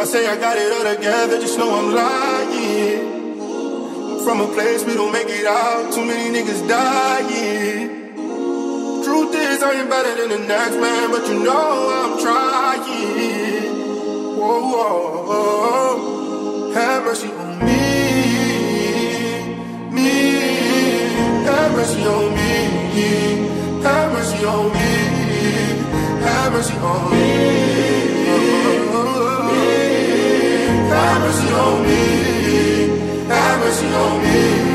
I say I got it all together, just know I'm lying. From a place we don't make it out, too many niggas dying. Truth is, I ain't better than the next man, but you know I'm trying. Whoa, whoa, whoa. have mercy on me, me. Have mercy on me, have mercy on me, have mercy on me. Mercy on me, have mercy on me.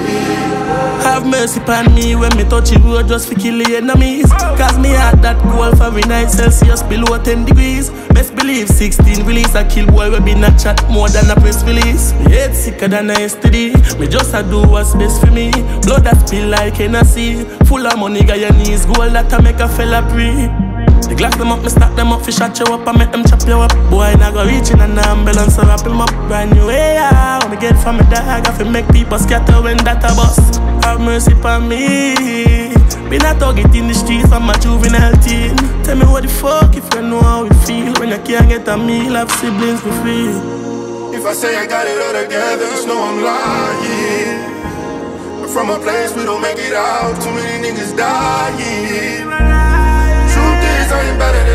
Have mercy upon me when me touch the road just for kill the enemies. Cause me had that goal for night Celsius below 10 degrees. Best believe 16 release a kill boy we been a chat more than a press release. Me sicker than a STD. Me just a do what's best for me. Blood that spill like Hennessy. Full of money, got your knees. Gold that a make a fella pre. The glass them up, me stack them up, fi shot you up, I make them chop you up. Boy, now go reach in an ambulance, so wrap him up. Brand new. When me get from me dog, I fi make people scatter when that a bust. Have mercy upon me. Been a target in the streets, I'm a juvenile teen. Tell me what the fuck if you know how we feel when you can't get a meal, have siblings for free. If I say I got it all together, just know I'm lying. From a place we don't make it out, too many niggas dying. Truth is, I ain't better than